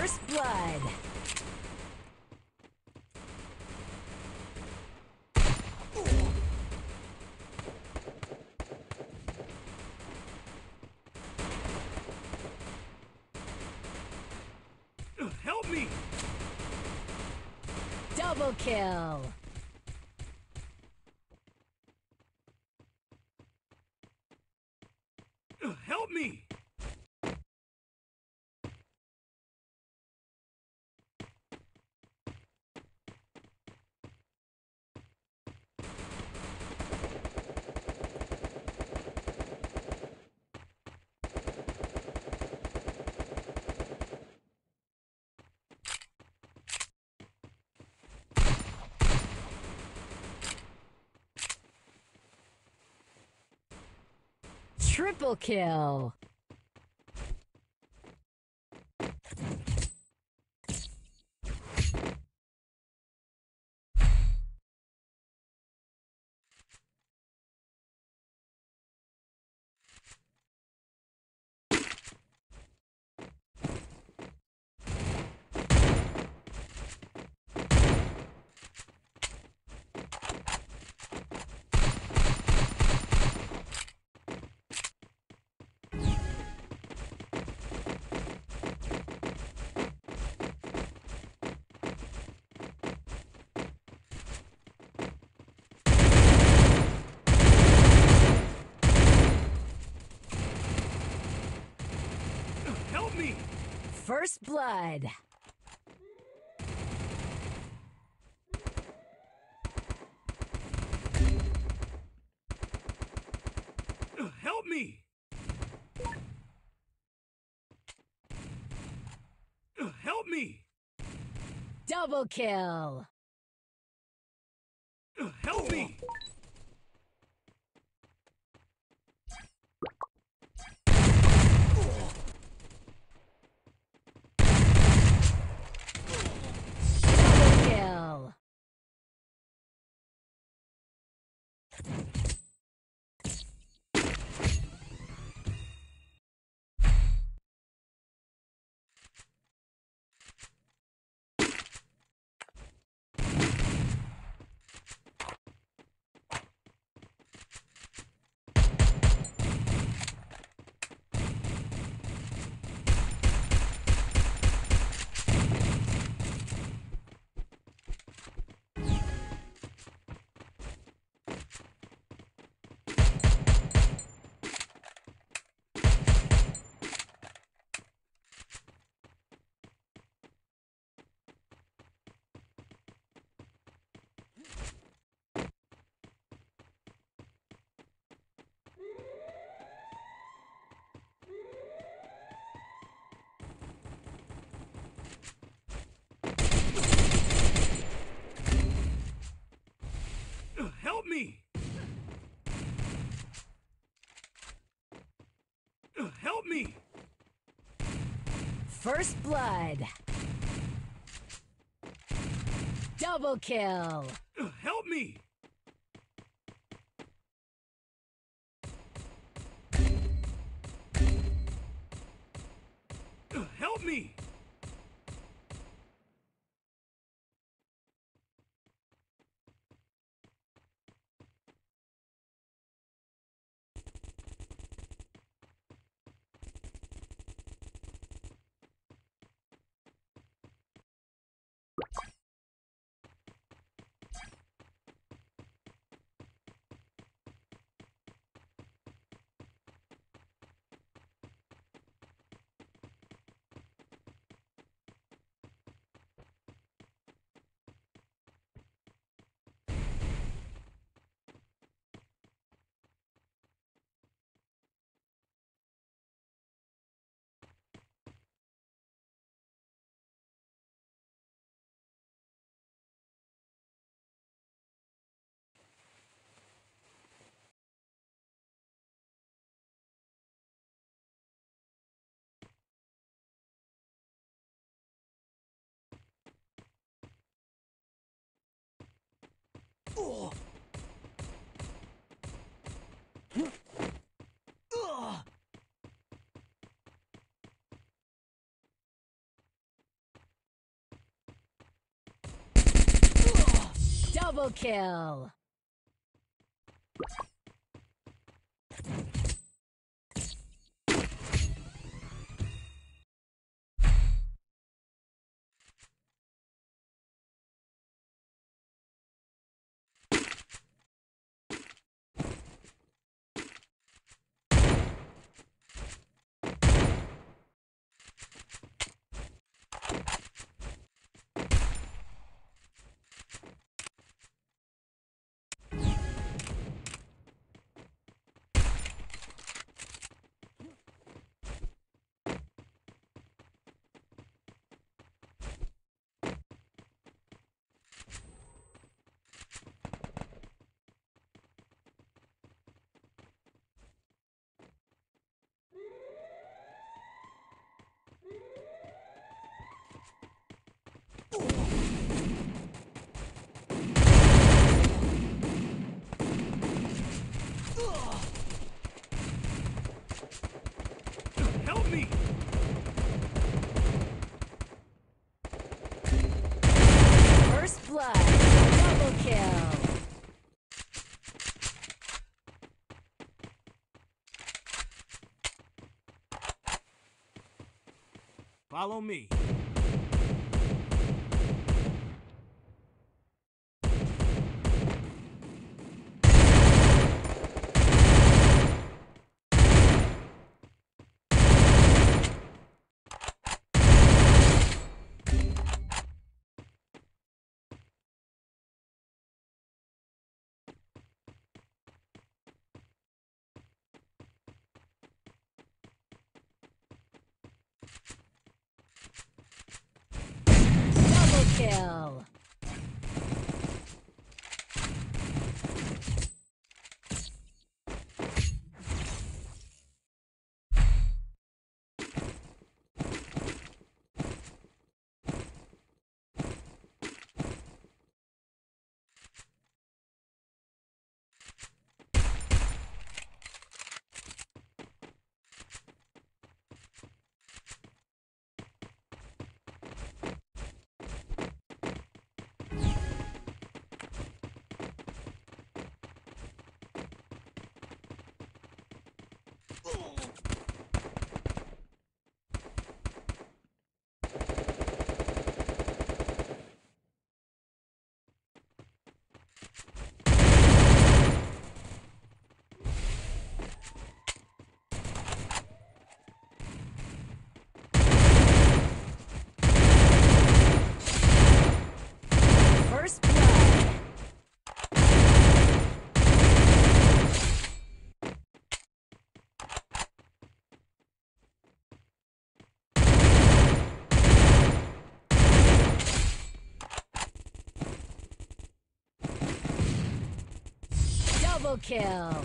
First blood. Help me! Double kill. Help me! Triple kill. Help me! First blood. Help me! Help me! Double kill. Help me! First blood. Double kill. Help me! Help me! you Double kill. Help me! First blood. Double kill. Follow me. Double kill. First blood. Kill.